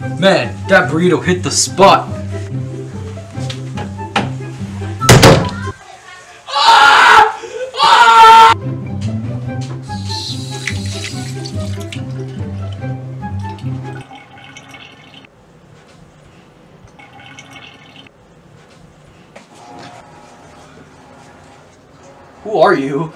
Man, that burrito hit the spot. Who are you?